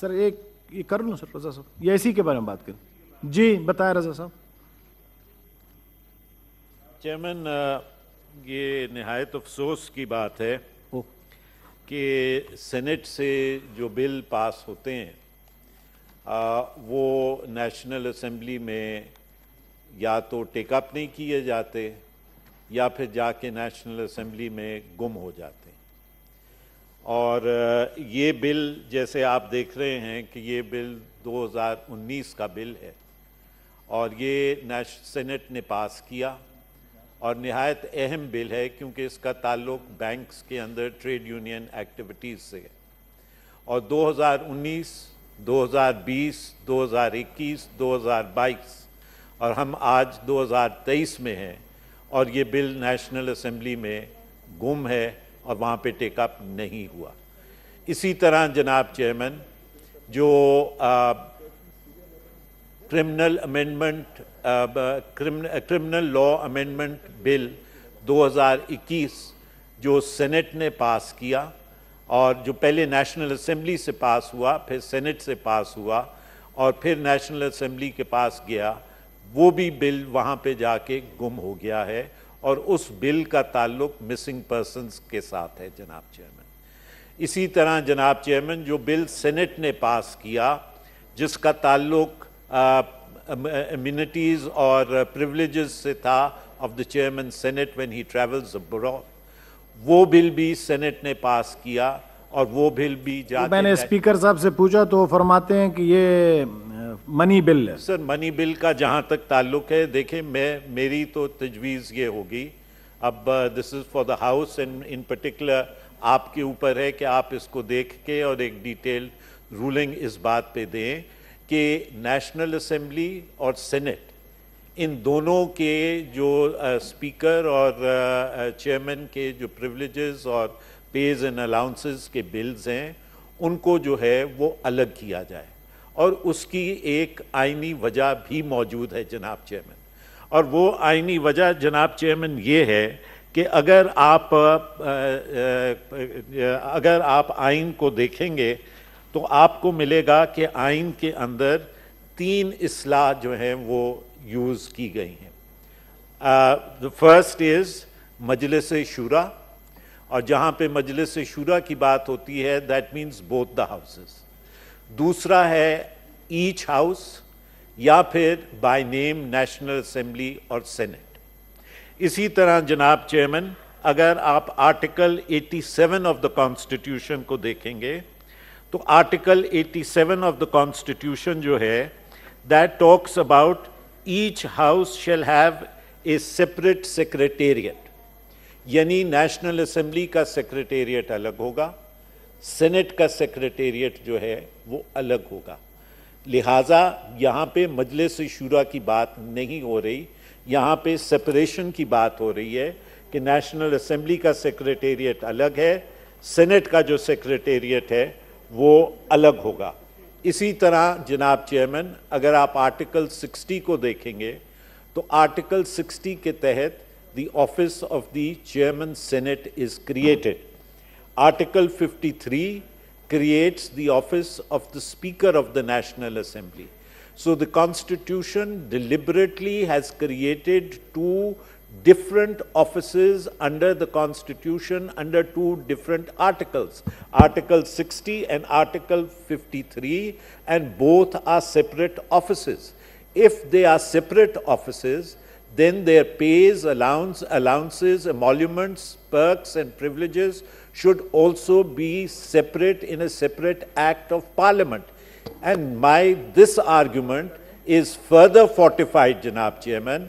سر ایک یہ کر لوں سر رضا صاحب یہ اسی کے بارے میں بات کریں۔ جی بتائیں رضا صاحب۔ چیئرمین یہ نہایت افسوس کی بات ہے کہ سینٹ سے جو بل پاس ہوتے ہیں وہ نیشنل اسمبلی میں یا تو ٹیک اپ نہیں کیے جاتے یا پھر جا کے نیشنل اسمبلی میں گم ہو جاتے۔ ہیں اور یہ بل جیسے آپ دیکھ رہے ہیں کہ یہ بل دو ہزار انیس کا بل ہے اور یہ نیش، سینٹ نے پاس کیا اور نہایت اہم بل ہے کیونکہ اس کا تعلق بینکس کے اندر ٹریڈ یونین ایکٹیویٹیز سے ہے اور دو ہزار انیس، دو ہزار بیس، دو ہزار اکیس، دو ہزار بائیس اور ہم آج دو ہزار تیئیس میں ہیں اور یہ بل نیشنل اسمبلی میں گم ہے اور وہاں پہ ٹیک اپ نہیں ہوا۔ اسی طرح جناب چیئرمین، جو criminal amendment criminal law amendment bill دو ہزار اکیس، جو سینٹ نے پاس کیا اور جو پہلے نیشنل اسمبلی سے پاس ہوا، پھر سینٹ سے پاس ہوا اور پھر نیشنل اسمبلی کے پاس گیا، وہ بھی بل وہاں پہ جا کے گم ہو گیا ہے۔ اور اس بل کا تعلق مسنگ پرسنز کے ساتھ ہے جناب چیئرمین اسی طرح جناب چیئرمین جو بل سینٹ نے پاس کیا جس کا تعلق امینٹیز اور پریولیجز سے تھا of the chairman senate when he travels abroad وہ بل بھی سینٹ نے پاس کیا اور وہ بل بھی جا میں نے اسپیکر صاحب سے پوچھا تو فرماتے ہیں کہ یہ منی بل ہے. سر منی بل کا جہاں تک تعلق ہے، دیکھیں، میں، میری تو تجویز یہ ہوگی۔ اب this is for the house and in particular آپ کے اوپر ہے کہ آپ اس کو دیکھ کے اور ایک ڈیٹیل رولنگ اس بات پہ دیں کہ نیشنل اسمبلی اور سینٹ ان دونوں کے جو اسپیکر اور چیئرمین کے جو پریولیجز اور پیز اینڈ الاؤنسز کے بلز ہیں، ان کو جو ہے وہ الگ کیا جائے۔ اور اس کی ایک آئینی وجہ بھی موجود ہے جناب چیئرمین۔ اور وہ آئینی وجہ جناب چیئرمین یہ ہے کہ اگر آپ اگر آپ آئین کو دیکھیں گے تو آپ کو ملے گا کہ آئین کے اندر تین اصلاح جو ہیں وہ یوز کی گئی ہیں۔ فرسٹ از مجلس شورا، اور جہاں پہ مجلس شورا کی بات ہوتی ہے that means both the houses دوسرا ہے ایچ ہاؤس یا پھر بائی نیم نیشنل اسمبلی اور سینٹ۔ اسی طرح جناب چیئرمین، اگر آپ article eighty seven of the constitution کو دیکھیں گے، تو article eighty seven of the constitution جو ہے that talks about each house shall have a separate secretariat یعنی نیشنل اسمبلی کا سیکریٹریٹ الگ ہوگا۔ سینٹ کا سیکریٹریٹ جو ہے وہ الگ ہوگا۔ لہٰذا یہاں پہ مجلس شورا کی بات نہیں ہو رہی، یہاں پہ سپریشن کی بات ہو رہی ہے کہ نیشنل اسمبلی کا سیکریٹریٹ الگ ہے، سینٹ کا جو سیکریٹریٹ ہے وہ الگ ہوگا۔ اسی طرح جناب چیئرمین، اگر آپ آرٹیکل سکسٹی کو دیکھیں گے تو آرٹیکل سکسٹی کے تحت the office of the chairman senate is created. Article 53 creates the office of the Speaker of the National Assembly. So the Constitution deliberately has created two different offices under the Constitution under two different articles, Article 60 and Article 53, and both are separate offices. If they are separate offices, then their pays, allowance, allowances, emoluments, perks and privileges should also be separate in a separate act of parliament. And my, this argument is further fortified, Janab Chairman,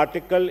Article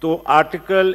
to Article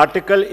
Article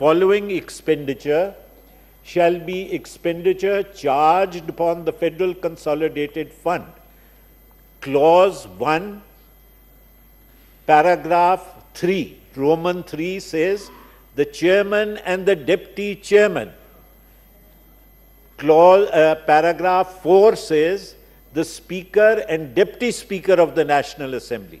following expenditure shall be expenditure charged upon the Federal Consolidated Fund. Clause 1, paragraph 3, Roman 3 says the chairman and the deputy chairman. Clause, uh, paragraph 4 says the speaker and deputy speaker of the National Assembly.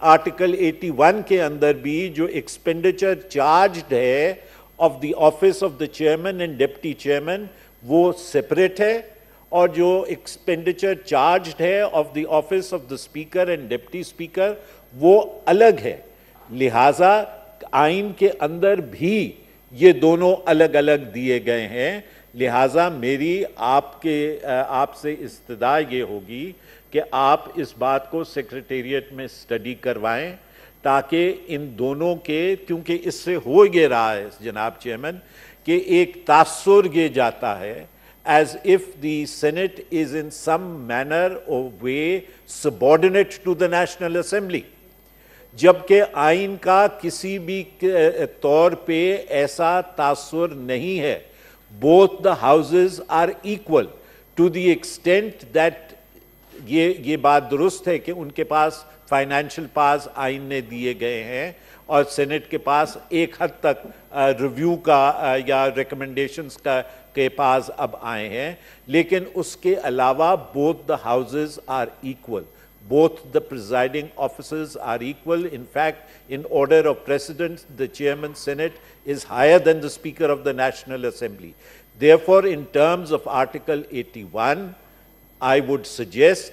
Article eighty one کے اندر بھی جو expenditure charged ہے of the office of the chairman and deputy chairman وہ separate ہے اور جو expenditure charged ہے of the office of the speaker and deputy speaker وہ الگ ہے۔ لہٰذا آئین کے اندر بھی یہ دونوں الگ الگ دیے گئے ہیں۔ لہٰذا میری آپ کے آپ سے استدا یہ ہوگی کہ آپ اس بات کو سیکرٹیریٹ میں سٹڈی کروائیں تاکہ ان دونوں کے، کیونکہ اس سے ہو یہ رہا ہے جناب چیئرمین، کہ ایک تاثر یہ جاتا ہے as if the senate is in some manner or way subordinate to the national assembly جبکہ آئین کا کسی بھی طور پہ ایسا تاثر نہیں ہے۔ Both the houses are equal to the extent that یہ یہ بات درست ہے کہ ان کے پاس فائنینشل پاس آئین نے دیے گئے ہیں اور سینٹ کے پاس ایک حد تک ریویو کا یا ریکمنڈیشنز کا، کے پاس اب آئے ہیں۔ لیکن اس کے علاوہ both the houses are equal both the presiding officers are equal. In fact, in order of precedence, the chairman senate is higher than the speaker of the National Assembly. Therefore, in terms of Article 81, I would suggest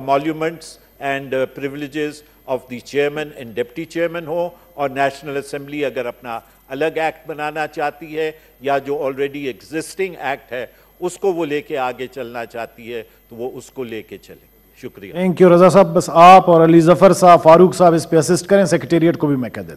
emoluments and privileges of the chairman and deputy chairman ho or national assembly agar apna. الگ act بنانا چاہتی ہے یا جو already existing act ہے، اس کو وہ لے کے آگے چلنا چاہتی ہے، تو وہ اس کو لے کے چلے۔ شکریہ۔ تھینک یو رضا صاحب۔ بس آپ اور علی ظفر صاحب، فاروق صاحب اس پہ اسسٹ کریں سیکرٹیریٹ کو بھی میں کہہ دیتا